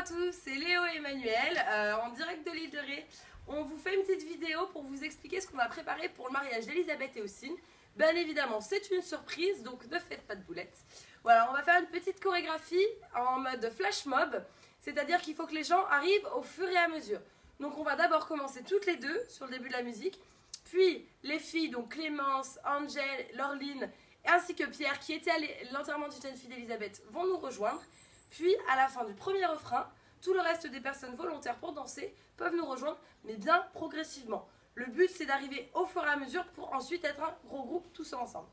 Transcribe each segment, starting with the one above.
à tous, c'est Léo et Emmanuel euh, en direct de l'île de Ré. On vous fait une petite vidéo pour vous expliquer ce qu'on a préparé pour le mariage d'Elisabeth et Ossine. Bien évidemment, c'est une surprise, donc ne faites pas de boulettes. Voilà, on va faire une petite chorégraphie en mode flash mob, c'est-à-dire qu'il faut que les gens arrivent au fur et à mesure. Donc on va d'abord commencer toutes les deux sur le début de la musique, puis les filles, donc Clémence, Angèle, Laureline, ainsi que Pierre, qui était à l'enterrement du jeune fille d'Elisabeth, vont nous rejoindre. Puis, à la fin du premier refrain, tout le reste des personnes volontaires pour danser peuvent nous rejoindre, mais bien progressivement. Le but, c'est d'arriver au fur et à mesure pour ensuite être un gros groupe tous ensemble.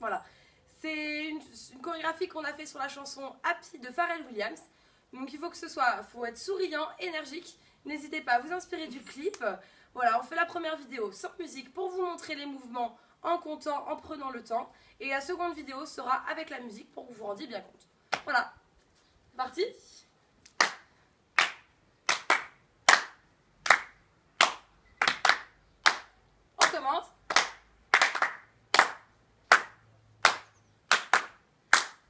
Voilà. C'est une, chorégraphie qu'on a fait sur la chanson Happy de Pharrell Williams. Donc il faut que ce soit, faut être souriant, énergique. N'hésitez pas à vous inspirer du clip. Voilà, on fait la première vidéo sans musique pour vous montrer les mouvements en comptant, en prenant le temps. Et la seconde vidéo sera avec la musique pour que vous vous rendiez bien compte. Voilà, parti On commence.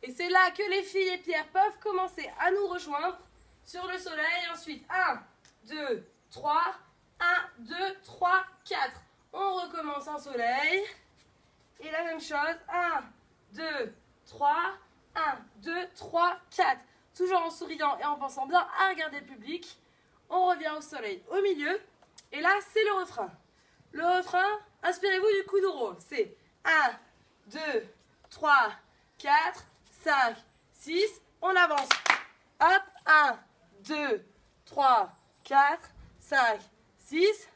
Et c'est là que les filles et Pierre peuvent commencer à nous rejoindre sur le soleil. Ensuite, 1, 2, 3, 1, 2, 3, 4. On recommence en soleil. Et la même chose. 1, 2, 3, 1, 2, 3, 4. Toujours en souriant et en pensant bien à regarder le public. On revient au soleil au milieu. Et là, c'est le refrain. Le refrain, inspirez-vous du coup d'euro. C'est 1, 2, 3, 4, 5, 6. On avance. Hop, 1, 2, 3, 4, 5, 6.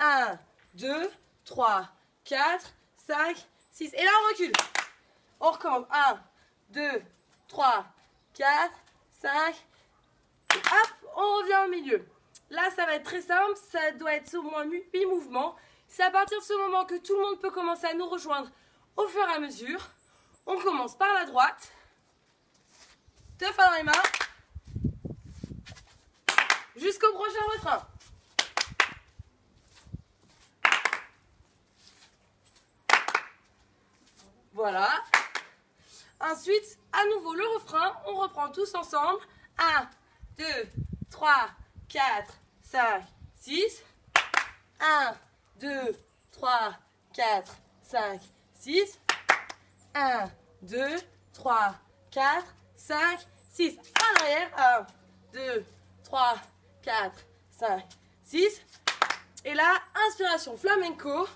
1, 2, 3, 4, 5, 6. Et là, on recule. On recommence. 1, 2, 3, 4, 5. hop, on revient au milieu. Là, ça va être très simple. Ça doit être au moins 8 mouvements. C'est à partir de ce moment que tout le monde peut commencer à nous rejoindre au fur et à mesure. On commence par la droite. Deux fois dans les mains. Jusqu'au prochain refrain. Voilà. Ensuite, à nouveau le refrain, reprend tous ensemble. 1, 2, 3, 4, 5, 6. 1, 2, 3, 4, 5, 6. 1, 2, 3, 4, 5, 6. En arrière. 1, 2, 3, 4, 5, 6. Et là, inspiration flamenco.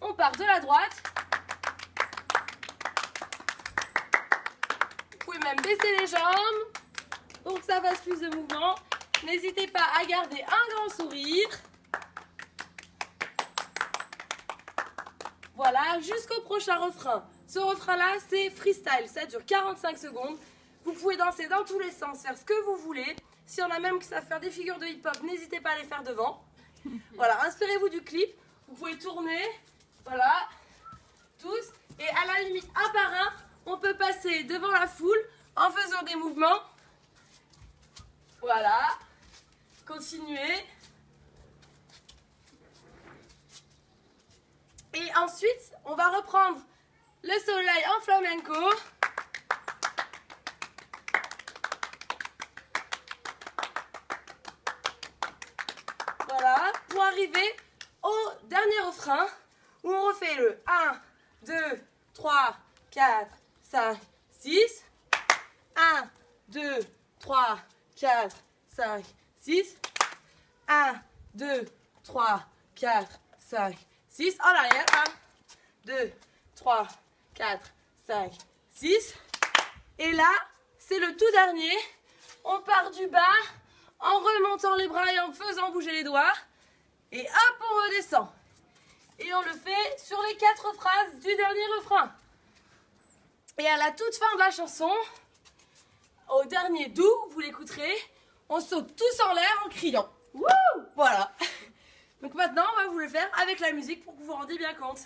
On part de la droite. Même baisser les jambes pour que ça fasse plus de mouvement. N'hésitez pas à garder un grand sourire. Voilà, jusqu'au prochain refrain. Ce refrain-là, c'est freestyle. Ça dure 45 secondes. Vous pouvez danser dans tous les sens, faire ce que vous voulez. Si on a même que ça faire des figures de hip-hop, n'hésitez pas à les faire devant. Voilà, inspirez-vous du clip. Vous pouvez tourner. Voilà, tous. Et à la limite, un par un, on peut passer devant la foule en faisant des mouvements. Voilà. Continuez. Et ensuite, on va reprendre le soleil en flamenco. Voilà, pour arriver au dernier refrain où on refait le 1, 2, 3, 4, 5, 6. 1, 2, 3, 4, 5, 6. 1, 2, 3, 4, 5, 6. En arrière. 1, 2, 3, 4, 5, 6. Et là, c'est le tout dernier. On part du bas en remontant les bras et en faisant bouger les doigts. Et hop, on redescend. Et on le fait sur les quatre phrases du dernier refrain. Et à la toute fin de la chanson, au dernier doux, vous l'écouterez, on saute tous en l'air en criant. Wouh Voilà. Donc maintenant, on va vous le faire avec la musique pour que vous vous rendiez bien compte.